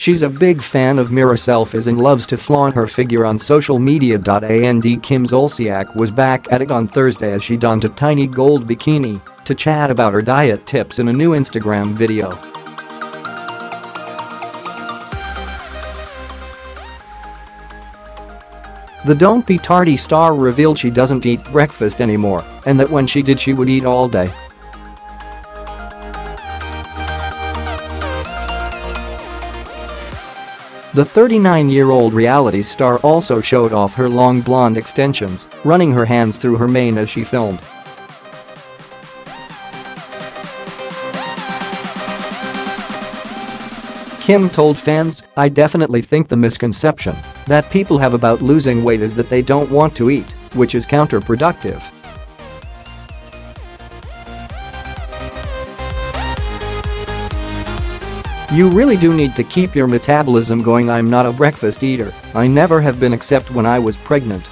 She's a big fan of mirror selfies and loves to flaunt her figure on social media. And Kim Zolciak was back at it on Thursday as she donned a tiny gold bikini to chat about her diet tips in a new Instagram video. The Don't Be Tardy star revealed she doesn't eat breakfast anymore and that when she did she would eat all day. The 39-year-old reality star also showed off her long blonde extensions, running her hands through her mane as she filmed. Kim told fans, I definitely think the misconception that people have about losing weight is that they don't want to eat, which is counterproductive. You really do need to keep your metabolism going I'm not a breakfast eater, I never have been except when I was pregnant.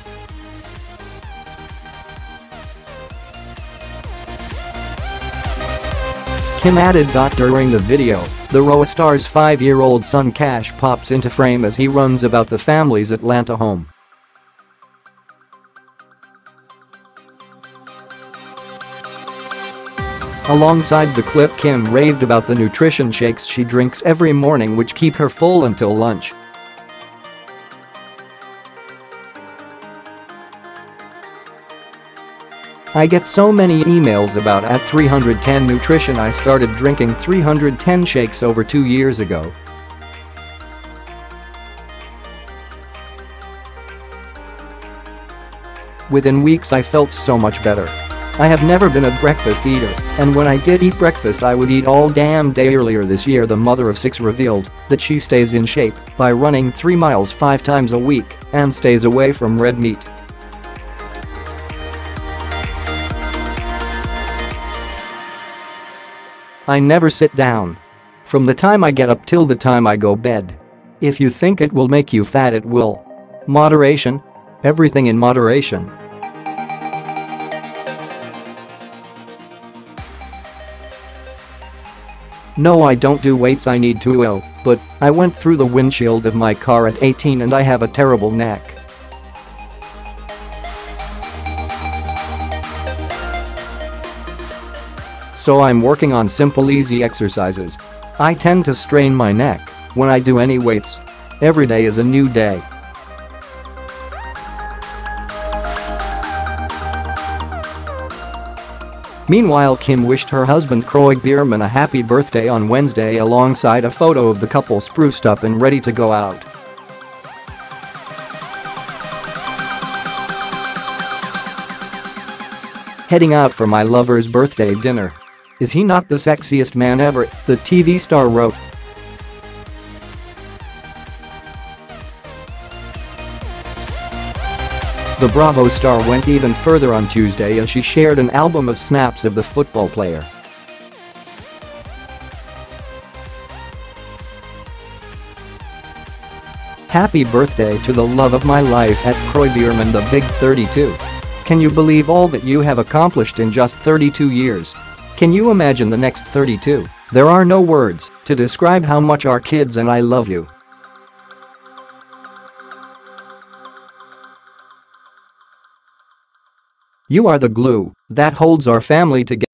Kim added. that During the video, the Roa star's five-year-old son Kash pops into frame as he runs about the family's Atlanta home. Alongside the clip Kim raved about the nutrition shakes she drinks every morning which keep her full until lunch. I get so many emails about at 310 Nutrition I started drinking 310 shakes over two years ago. Within weeks I felt so much better. I have never been a breakfast eater, and when I did eat breakfast I would eat all damn day earlier this year the mother of six revealed that she stays in shape by running 3 miles 5 times a week and stays away from red meat. I never sit down. From the time I get up till the time I go bed. If you think it will make you fat it will. Moderation? Everything in moderation. No I don't do weights I need to well, but I went through the windshield of my car at 18 and I have a terrible neck. so I'm working on simple easy exercises. I tend to strain my neck when I do any weights. Every day is a new day. Meanwhile Kim wished her husband Kroy Biermann a happy birthday on Wednesday alongside a photo of the couple spruced up and ready to go out. Heading out for my lover's birthday dinner. Is he not the sexiest man ever, the TV star wrote. The Bravo star went even further on Tuesday as she shared an album of snaps of the football player. Happy birthday to the love of my life at Kroy Biermann the Big 32. Can you believe all that you have accomplished in just 32 years? Can you imagine the next 32? There are no words to describe how much our kids and I love you. You are the glue that holds our family together.